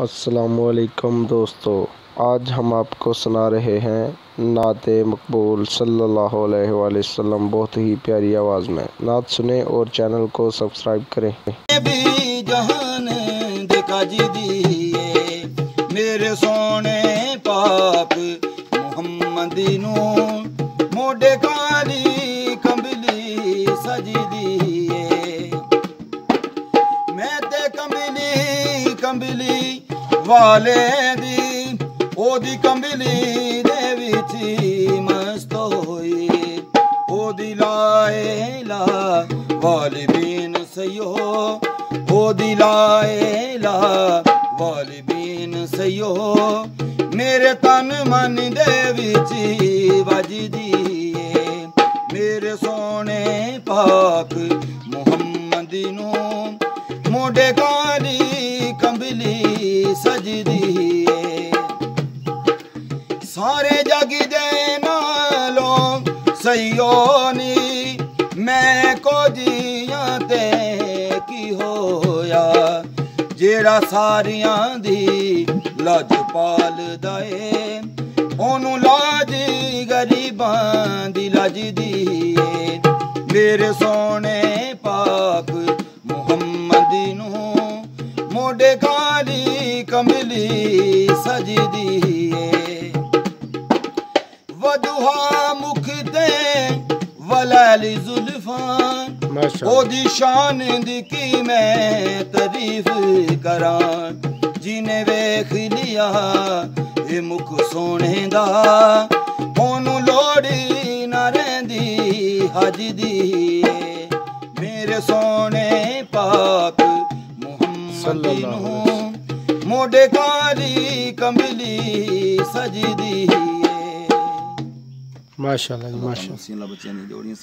असलकम दोस्तों, आज हम आपको सुना रहे हैं नात मकबूल सल्लल्लाहु अलैहि बहुत ही प्यारी आवाज़ में। नात सुने और चैनल को सब्सक्राइब करें। मेरे सोने पाप मोडे कमली सजी मैं ते कमली ਕੰਬਲੀ ਵਾਲੇ ਦੀ, ਉਹਦੀ ਕੰਬਲੀ ਦੇ ਵਿੱਚ ਮਸਤ ਹੋਈ। ਉਹਦੀ ਲਾਏ ਲਾ ਵਾਲਿਬੀਨ ਸਯੋ ਉਹਦੀ ਲਾਏ ਲਾ ਵਾਲਿਬੀਨ ਸਯੋ ਮੇਰੇ ਤਨ ਮਨ ਦੇ ਵਿੱਚ ਹੀ ਵੱਜਦੀ ਏ। ਮੇਰੇ ਸੋਹਣੇ ਪਾਕ ਮੁਹੰਮਦੀ ਨੂੰ, ਮੋਢੇ ਕਾਲੀ ਸਜਦੀ ਏ ਸਾਰੇ ਜਗ ਦੇ ਨਾਲੋਂ ਸਈਓਨੀ ਮੈਂ ਕੋ ਜੀਆਂ ਤੇ ਕੀ ਹੋਇਆ? ਜਿਹੜਾ ਸਾਰਿਆਂ ਦੀ ਲੱਜ ਪਾਲਦਾ ਏ ਉਹਨੂੰ ਲਾਜ ਗਰੀਬਾਂ ਦੀ ਲੱਜਦੀ ਏ ਮੇਰੇ ਸੋਹਣੇ ਮੋਢੇ ਕਾਲੀ ਕਮਲੀ ਸਜਦੀ ਏ ਵਦੁਹਾ ਮੁਖ ਤੇ ਵਲਾਲੀ ਜ਼ੁਲਫਾਨ माशा ਉਹਦੀ ਸ਼ਾਨ ਦੀ ਕੀ ਮੈਂ ਤਾਰੀਫ ਕਰਾਂ ਜਿਨੇ ਵੇਖ ਲਿਆ ਇਹ ਮੁਖ ਸੋਹਣੇ ਦਾ ਉਹਨੂੰ ਲੋੜੀ ਨਾ ਰਹਿੰਦੀ ਹਜ ਦੀ। ਮੇਰੇ ਸੋਹਣੇ ਪਾਕ ਨੂੰ ਮੋਢੇ ਕਾਲੀ ਕੰਬਲੀ ਸਜਦੀ ਏ। ਮਾਸ਼ਾਅੱਲਾ ਜੀ ਮਾਸ਼ਾਅੱਲਾ। ਬੱਚਿਆਂ ਦੀ ਜੋੜੀਆਂ